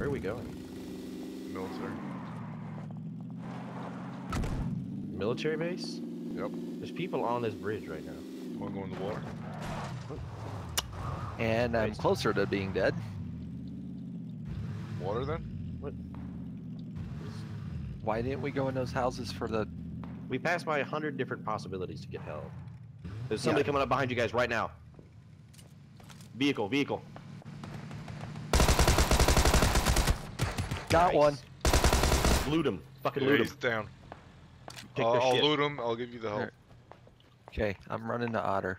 Where are we going? Military. Military base? Yep. There's people on this bridge right now. Wanna go in the water? And I'm closer to being dead. Water then? What? Why didn't we go in those houses for the? We passed by a hundred different possibilities to get help. There's somebody Yeah. coming up behind you guys right now. Vehicle, vehicle. Got one. Loot him. Fucking Yeah, loot he's him. down. Take I'll, shit. loot him. I'll give you the help. Okay, I'm running to Otter.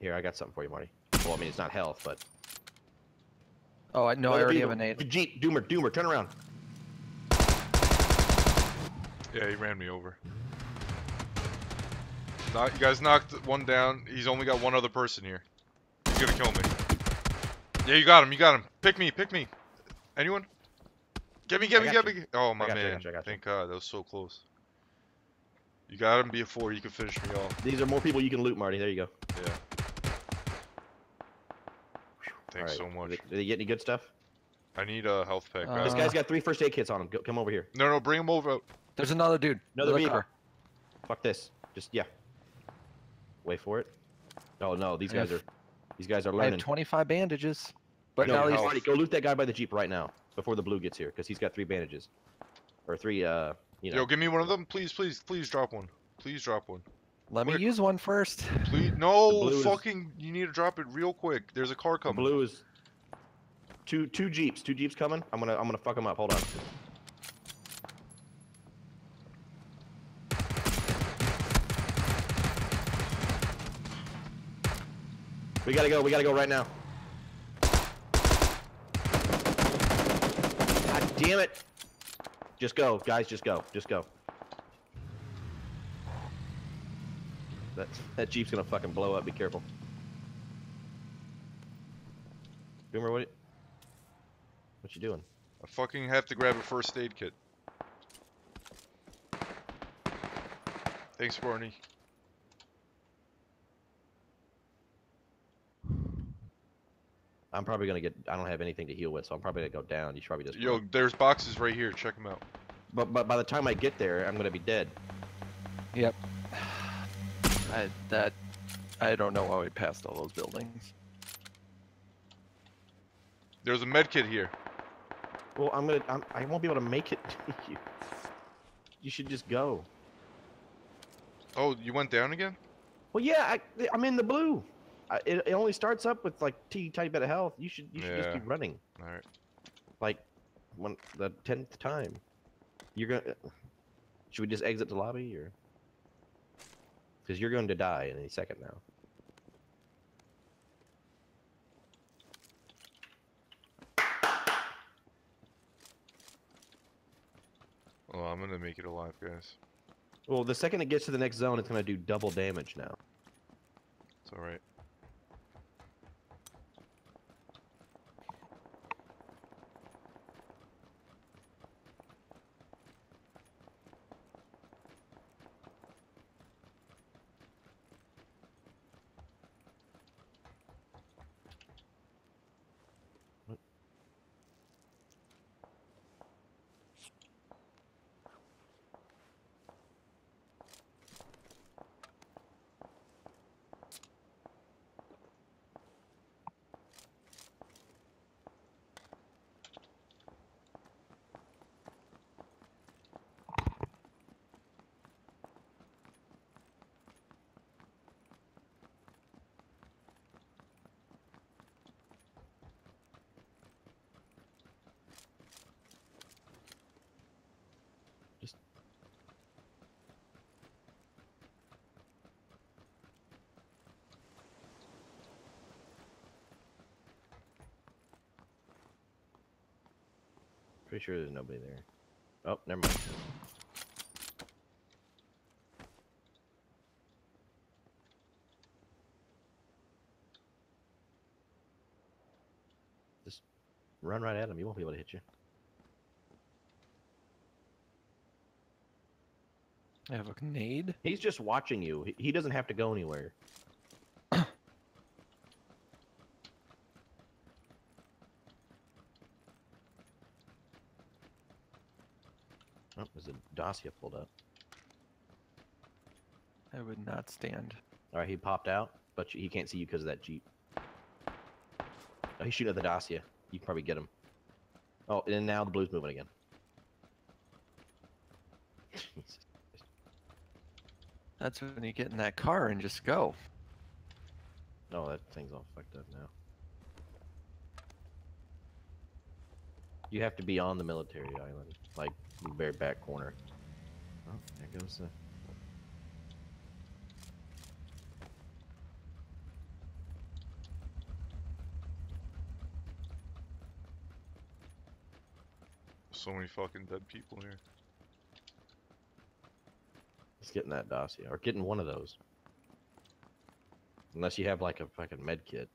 Here, I got something for you, Marty. Well, I mean, it's not health, but. Oh, I know. I already have vehicle. an aid. Jeep, Doomer, Doomer, turn around. Yeah, he ran me over. Knock, you guys knocked one down. He's only got one other person here. He's gonna kill me. Yeah, you got him. You got him. Pick me. Pick me. Anyone? Get me. Get I me. got Get me. Oh my got man. you, I got you. Thank God. That was so close. You got him before you can finish me off. These are more people you can loot, Marty. There you go. Yeah. Thanks Alright, so much. Did they, they get any good stuff? I need a health pack. Uh, this guy's got three first aid kits on him. Go, come over here. no, no, bring him over. There's another dude. Another Another vehicle. car. Fuck this. Just yeah. Wait for it. Oh no, these I guys have- are these guys are learning. I have 25 bandages. But no, now he's. Marty, go loot that guy by the jeep right now before the blue gets here, because he's got three bandages, or three. Uh, you know. Yo, give me one of them, please, please, please drop one. Please drop one. Let me use one first. Please, no, blue is- fucking, you need to drop it real quick. There's a car the coming. blue is two two jeeps. Two jeeps coming. I'm gonna I'm gonna fuck them up. Hold on. We gotta go. We gotta go right now. God damn it! Just go, guys. Just go. Just go. That that jeep's gonna fucking blow up. Be careful. Boomer, what? What you doing? I fucking have to grab a first aid kit. Thanks, Barney. I'm probably gonna get. I don't have anything to heal with, so I'm probably gonna go down. You should probably just. Yo, there's boxes right here. Check them out. But but by the time I get there, I'm gonna be dead. Yep. I that. I don't know why we passed all those buildings. There's a med kit here. Well, I'm gonna. I'm, I won't be able to make it to you. You should just go. Oh, you went down again? Well, yeah, I, I'm in the blue. It, it only starts up with like t tiny bit of health. You should you should just Yeah. keep running. All right. Like, one the tenth time. You're gonna. Should we just exit the lobby or? Because you're going to die in any second now. Oh, I'm gonna make it alive, guys. Well, the second it gets to the next zone, it's gonna do double damage now. It's all Pretty sure there's nobody there. Oh, never mind. Just run right at him. He won't be able to hit you. I have a grenade. He's just watching you. He, he doesn't have to go anywhere. Dacia pulled up. I would not stand. All right, he popped out, but he can't see you because of that jeep. Oh, he's shooting at the Dacia. You can probably get him. Oh, and now the blue's moving again. That's when you get in that car and just go. Oh, that thing's all fucked up now. You have to be on the military island, like the very back corner. Oh, there goes the. So many fucking dead people here. He's getting that Dacia, or getting one of those. Unless you have like a fucking med kit.